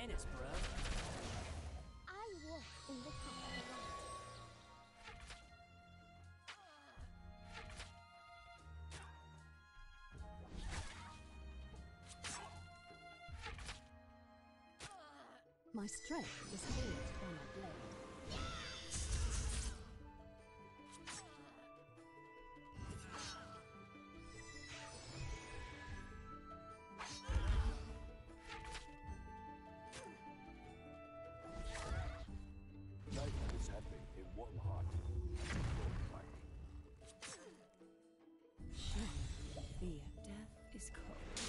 tennis, bro. I walk in the path. My strength is forged by my blade. Fear. Death is cold.